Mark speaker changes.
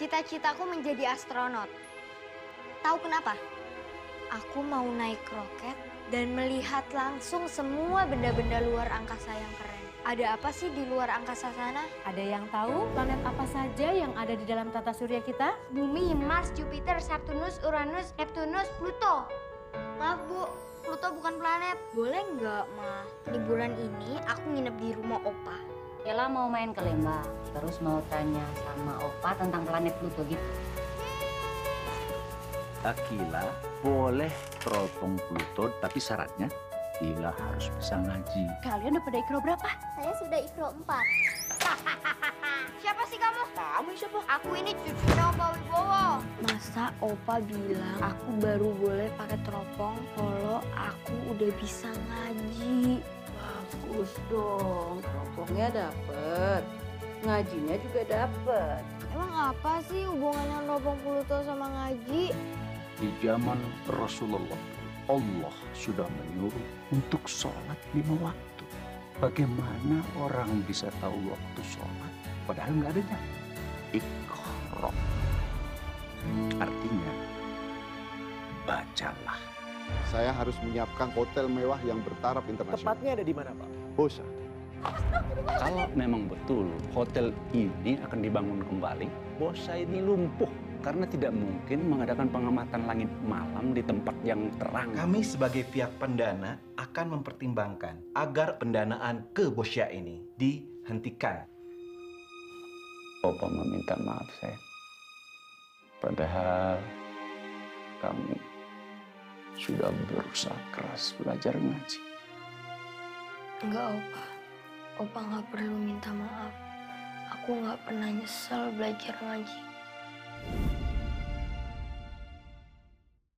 Speaker 1: Cita-citaku menjadi astronot. Tahu kenapa? Aku mau naik roket dan melihat langsung semua benda-benda luar angkasa yang keren. Ada apa sih di luar angkasa sana?
Speaker 2: Ada yang tahu planet apa saja yang ada di dalam tata surya kita?
Speaker 1: Bumi, Mars, Jupiter, Saturnus, Uranus, Neptunus, Pluto. Maaf Bu, Pluto bukan planet. Boleh nggak, Ma? Liburan ini aku nginep di rumah Opa.
Speaker 3: Ella mau main ke Lembang, terus mau tanya sama Opa tentang planet Pluto gitu.
Speaker 4: Akila boleh teropong Pluto, tapi syaratnya Akila harus bisa ngaji.
Speaker 2: Kalian udah pada ikro berapa?
Speaker 1: Saya sudah ikro 4. siapa sih kamu? Kamu siapa? Aku ini cucunya Opa Wibowo. Masa Opa bilang aku baru boleh pakai teropong kalau aku udah bisa ngaji.
Speaker 5: Bagus dong, teropongnya dapet. Ngajinya juga dapet.
Speaker 1: Emang apa sih hubungannya teropong Pluto sama ngaji?
Speaker 4: Di zaman Rasulullah, Allah sudah menyuruh untuk sholat lima waktu. Bagaimana orang bisa tahu waktu sholat padahal nggak adanya? Iqra. Artinya, bacalah.
Speaker 6: Saya harus menyiapkan hotel mewah yang bertaraf internasional.
Speaker 7: Tepatnya ada di mana, Pak?
Speaker 6: Bosa.
Speaker 4: Kalau memang betul hotel ini akan dibangun kembali, Bosa ini lumpuh karena tidak mungkin mengadakan pengamatan langit malam di tempat yang terang.
Speaker 7: Kami sebagai pihak pendana akan mempertimbangkan agar pendanaan ke Bosya ini dihentikan.
Speaker 4: Opa meminta maaf saya. Padahal kami sudah berusaha keras belajar ngaji.
Speaker 1: Enggak, Opa. Opa nggak perlu minta maaf. Aku nggak pernah nyesel belajar ngaji.